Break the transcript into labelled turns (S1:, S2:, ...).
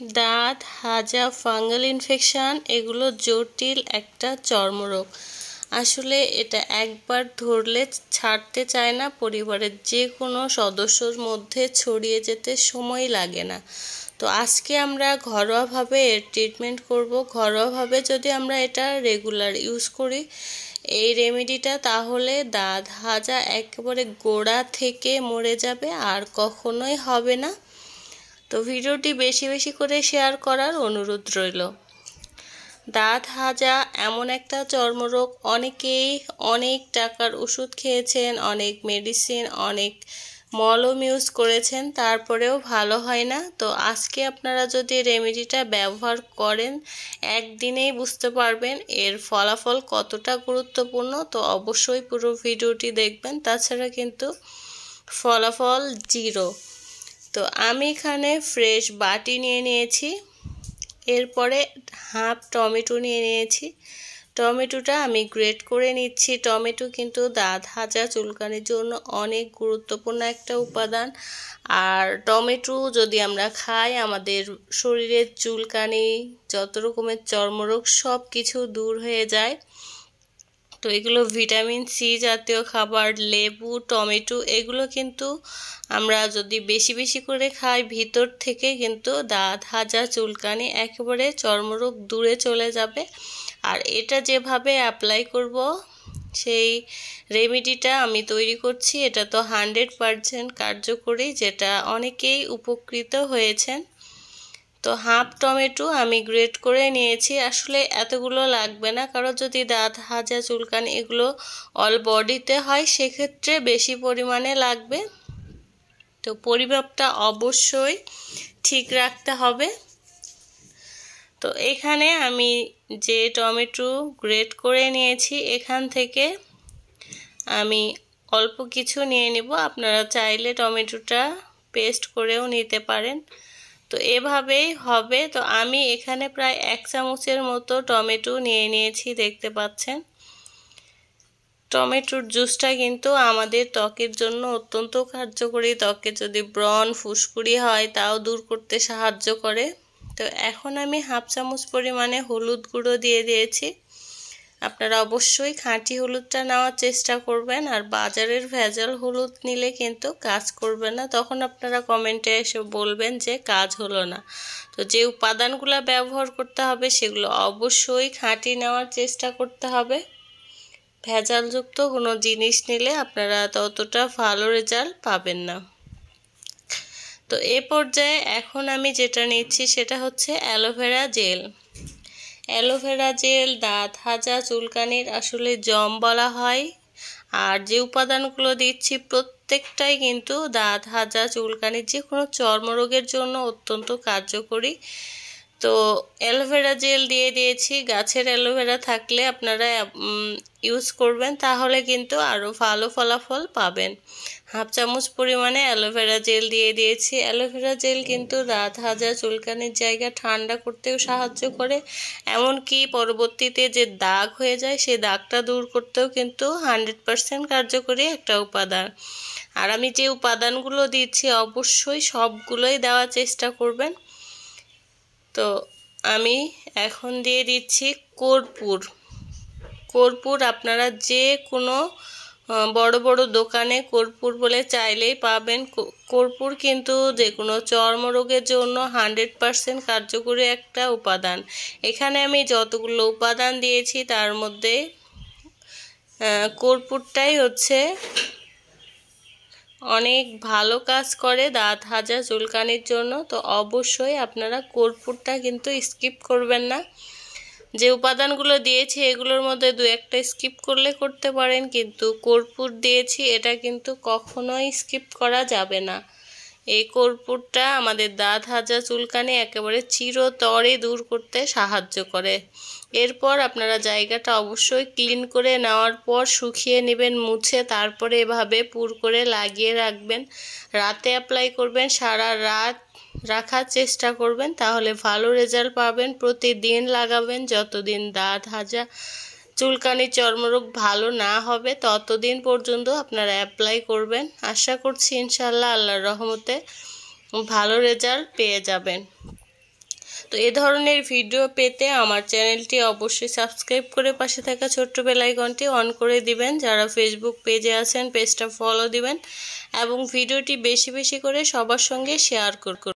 S1: দাঁত, হাজা, fungal infection, এগুলো জটিল একটা চর্মরোগ। আসলে এটা একবার ধরলে ছাড়তে চায় না পরিবারের যে কোনো সদস্যর মধ্যে ছড়িয়ে যেতে সময় লাগে না। তো আজকে আমরা ঘরোয়াভাবে এর ট্রিটমেন্ট করব। ঘরোয়াভাবে যদি আমরা এটা রেগুলার ইউজ করি, এই রেমেডিটা তাহলে দাঁত, হাজা একেবারে গোড়া থেকে মরে যাবে, আর কখনোই হবে না। তো ভিডিওটি বেশি বেশি করে শেয়ার করার অনুরোধ রইল। দাঁত হাজা এমন একটা চর্মরোগ, অনেকেই অনেক টাকার ওষুধ খেয়েছেন, অনেক মেডিসিন অনেক মলম ইউজ করেছেন, তারপরেও ভালো হয় না। তো আজকে আপনারা যদি রেমেডিটা ব্যবহার করেন, একদিনেই বুঝতে পারবেন এর ফলাফল কতটা গুরুত্বপূর্ণ। তো অবশ্যই পুরো ভিডিওটি দেখবেন, তাছাড়া কিন্তু ফলাফল জিরো তো আমি এখানে ফ্রেশ বাটি নিয়ে নিয়েছি, এরপরে হাফ টমেটো নিয়ে নিয়েছি। টমেটোটা আমি গ্রেট করে নিচ্ছি। টমেটো কিন্তু দাঁত হাজা চুলকানির জন্য অনেক গুরুত্বপূর্ণ একটা উপাদান। আর টমেটো যদি আমরা খাই, আমাদের শরীরের চুলকানি, যত রকমের চর্মরোগ সব কিছু দূর হয়ে যায়। তো এগুলো ভিটামিন সি জাতীয় খাবার, লেবু, টমেটো, এগুলো কিন্তু আমরা যদি বেশি বেশি করে খাই, ভিতর থেকে কিন্তু দাঁত হাজা চুলকানি একেবারে চর্মরোগ দূরে চলে যাবে। আর এটা যেভাবে অ্যাপ্লাই করব, সেই রেমেডিটা আমি তৈরি করছি। এটা তো হান্ড্রেড পারসেন্ট কার্যকরী, যেটা অনেকেই উপকৃত হয়েছেন। তো হাফ টমেটো আমি গ্রেট করে নিয়েছি। আসলে এতগুলো লাগবে না, কারণ যদি দাঁত, হাজা, চুলকান এগুলো অল বডিতে হয়, সেক্ষেত্রে বেশি পরিমাণে লাগবে। তো পরিমাপটা অবশ্যই ঠিক রাখতে হবে। তো এখানে আমি যে টমেটো গ্রেট করে নিয়েছি, এখান থেকে আমি অল্প কিছু নিয়ে নিব। আপনারা চাইলে টমেটোটা পেস্ট করেও নিতে পারেন। তো এভাবেই হবে। তো আমি এখানে প্রায় এক চামচের মতো টমেটো নিয়ে নিয়েছি, দেখতে পাচ্ছেন। টমেটোর জুসটা কিন্তু আমাদের ত্বকের জন্য অত্যন্ত কার্যকরী। ত্বকে যদি ব্রণ, ফুসকুড়ি হয়, তাও দূর করতে সাহায্য করে। তো এখন আমি হাফ চামচ পরিমাণে হলুদ গুঁড়ো দিয়ে দিয়েছি। আপনারা অবশ্যই খাঁটি হলুদটা নেওয়ার চেষ্টা করবেন আর বাজারের ভেজাল হলুদ নিলে কিন্তু কাজ করবে না। তখন আপনারা কমেন্টে এসে বলবেন যে কাজ হলো না। তো যে উপাদানগুলো ব্যবহার করতে হবে সেগুলো অবশ্যই খাঁটি নেওয়ার চেষ্টা করতে হবে। ভেজালযুক্ত কোনো জিনিস নিলে আপনারা ততটা ভালো রেজাল্ট পাবেন না। তো এ পর্যায়ে এখন আমি যেটা নিচ্ছি সেটা হচ্ছে অ্যালোভেরা জেল। অ্যালোভেরা জেল, দাঁত হাজা, চুলকানির আসলে জম বলা হয়। আর যে উপাদানগুলো দিচ্ছি প্রত্যেকটাই কিন্তু দাঁত হাজা চুলকানির যে কোনো চর্মরোগের জন্য অত্যন্ত কার্যকরী। তো অ্যালোভেরা জেল দিয়ে দিয়েছি। গাছের অ্যালোভেরা থাকলে আপনারা ইউজ করবেন, তাহলে কিন্তু আরও ভালো ফলাফল পাবেন। হাফ চামচ পরিমাণে অ্যালোভেরা জেল দিয়ে দিয়েছি। অ্যালোভেরা জেল কিন্তু রাত হাজা চুলকানির জায়গা ঠান্ডা করতেও সাহায্য করে। এমনকি পরবর্তীতে যে দাগ হয়ে যায় সেই দাগটা দূর করতেও কিন্তু হান্ড্রেড পারসেন্ট কার্যকরী একটা উপাদান। আর আমি যে উপাদানগুলো দিচ্ছি, অবশ্যই সবগুলোই দেওয়ার চেষ্টা করবেন। তো আমি এখন দিয়ে দিচ্ছি কর্পূর। কর্পূর আপনারা যে কোনো বড় বড় দোকানে কর্পূর বলে চাইলেই পাবেন। কর্পূর কিন্তু যে কোনো চর্মরোগের জন্য হান্ড্রেড পারসেন্ট কার্যকরী একটা উপাদান। এখানে আমি যতগুলো উপাদান দিয়েছি, তার মধ্যে কর্পূরটাই হচ্ছে অনেক ভালো কাজ করে দাঁত হাজা চুলকানির জন্য। তো অবশ্যই আপনারা কর্পূরটা কিন্তু স্কিপ করবেন না। যে উপাদানগুলো দিয়েছি এগুলোর মধ্যে দু একটা স্কিপ করলে করতে পারেন, কিন্তু কর্পূর দিয়েছি এটা কিন্তু কখনোই স্কিপ করা যাবে না। এই কর্পূরটা আমাদের দাঁত হাজা চুলকানি একেবারে চিরতরে দূর করতে সাহায্য করে। এরপর আপনারা জায়গাটা অবশ্যই ক্লিন করে নেওয়ার পর শুকিয়ে নেবেন, মুছে তারপরে এভাবে পুর করে লাগিয়ে রাখবেন। রাতে অ্যাপ্লাই করবেন সারা রাত রাখার চেষ্টা করবেন, তাহলে ভালো রেজাল্ট পাবেন। প্রতিদিন লাগাবেন, যতদিন দাঁত হাজা, চুলকানি, চর্মরোগ ভালো না হবে, ততদিন পর্যন্ত আপনারা অ্যাপ্লাই করবেন। আশা করছি ইনশাল্লাহ আল্লাহর রহমতে ভালো রেজাল্ট পেয়ে যাবেন। তো এ ধরনের ভিডিও পেতে আমার চ্যানেলটি অবশ্যই সাবস্ক্রাইব করে পাশে থাকা ছোট্ট বেলাইকনটি অন করে দিবেন। যারা ফেসবুক পেজে আছেন পেজটা ফলো দিবেন এবং ভিডিওটি বেশি বেশি করে সবার সঙ্গে শেয়ার করুন